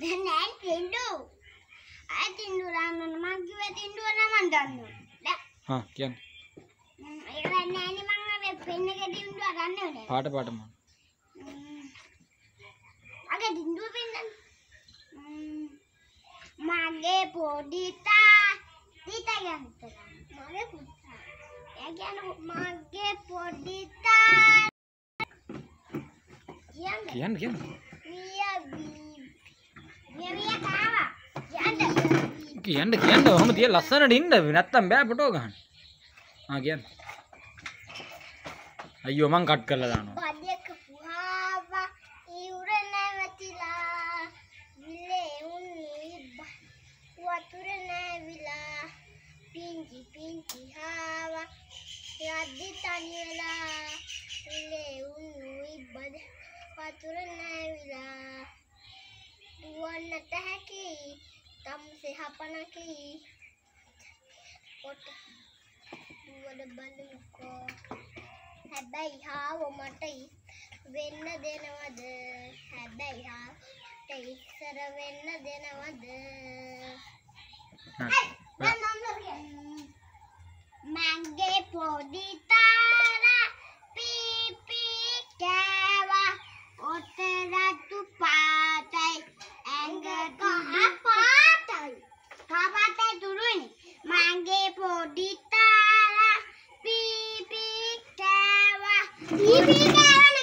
දැන් නෑ තින්ඩු අය තින්ඩු දාන්න ඕන මං කිව්වේ තින්ඩුව නම් මන් දන්නවා. දැන් හා කියන්න. මම ඒක දන්නේ නෑනේ මං මේ පෙන් එකේ තින්ඩුව ගන්න ඕනේ. පාට පාටම. ම්ම්. අගේ තින්ඩුව පෙන්නන්න. මගේ පොඩි තා. දීතා ගන්නවා මගේ පුතා. එයා කියන්නේ මගේ පොඩි තා. කියන්නේ. කියන්න කියන්න. විය විය විය කාවා යන්න කියන්න කියන්න ඔහොම තිය ලස්සනට ඉන්න නැත්තම් බෑ ෆොටෝ ගන්න. ආ කියන්න. අයියෝ මං කට් කරලා දානවා. බඩයක පුහාවා ඉවුර නැවතිලා විලේ උන්නේ වතුර නැවිලා පිංචි පිංචි හාවා යද්දි තනි වෙලා විලේ උන්නේ බඩ වතුර නැවිලා දුවන්නට හැකි තමුසේ හපනකි පොට දුවල බලමුකෝ හැබැයි හාව මට වෙන්න දෙනවද හැබැයි හාට ඉස්සර වෙන්න දෙනවද මගේ පොඩි තාරා පීපී කෑවා ඔත රතු පාටයි ඇඟ කහ පාටයි කපාටයි දුරුනේ මගේ පොඩි